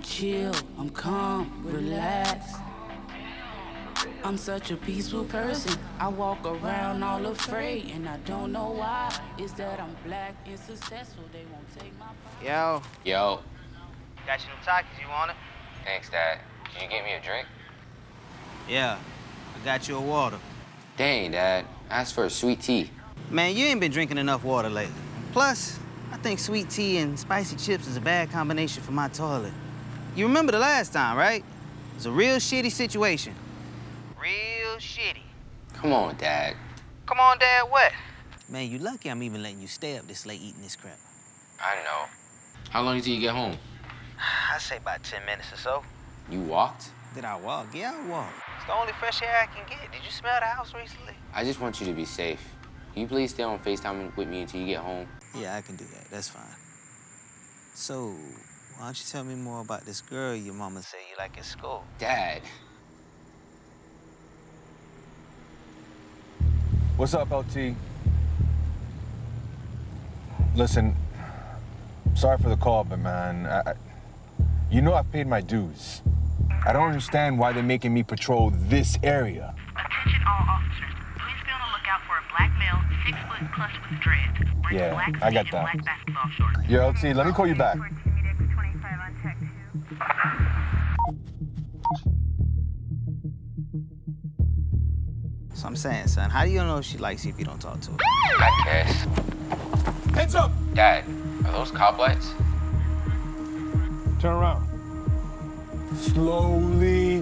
I'm chill, I'm calm, relaxed. I'm such a peaceful person. I walk around all afraid, and I don't know why. Is that I'm black and successful? They won't take my pride. Yo, Yo, got you them Takis, you want it? thanks, Dad. Can you get me a drink? Yeah, I got you a water. Dang, Dad. Ask for a sweet tea. Man, you ain't been drinking enough water lately. Plus, I think sweet tea and spicy chips is a bad combination for my toilet. You remember the last time, right? It was a real shitty situation. Real shitty. Come on, Dad. Come on, Dad, what? Man, you lucky I'm even letting you stay up this late eating this crap. I know. How long until you get home? I say about 10 minutes or so. You walked? Did I walk? Yeah, I walked. It's the only fresh air I can get. Did you smell the house recently? I just want you to be safe. Can you please stay on FaceTime with me until you get home? Yeah, I can do that. That's fine. So, why don't you tell me more about this girl your mama say you like at school? Dad. What's up, LT? Listen, sorry for the call, but man, I, I- you know I've paid my dues. I don't understand why they're making me patrol this area. Attention all officers. Please be on the lookout for a black male, six foot plus with dreads. wearing Yeah, black I got that. and black basketball shorts. Yeah, LT, let me call you back. So I'm saying, son, how do you know if she likes you if you don't talk to her? I guess. Hands up! Dad, are those cop lights? Turn around. Slowly.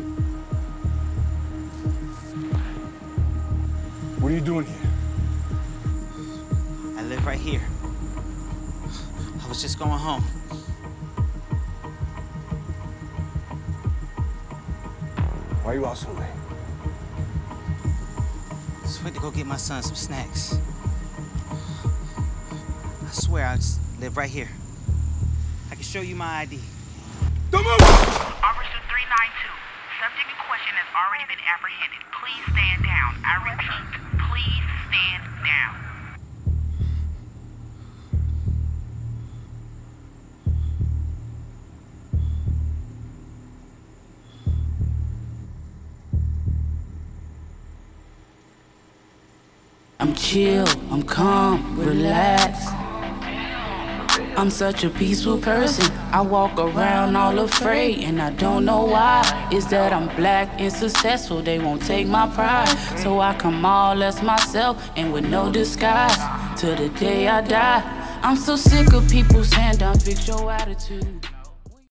What are you doing here? I live right here. I was just going home. Why are you out so late? Just went to go get my son some snacks. I swear I just live right here. I can show you my ID. Don't move! Officer 392. Subject in question has already been apprehended. Please stand down. I repeat, please stand down. I'm chill, I'm calm, relaxed. I'm such a peaceful person. I walk around all afraid, and I don't know why. Is that I'm black and successful? They won't take my pride. So I come all as myself and with no disguise. Till the day I die. I'm so sick of people saying, don't fix your attitude.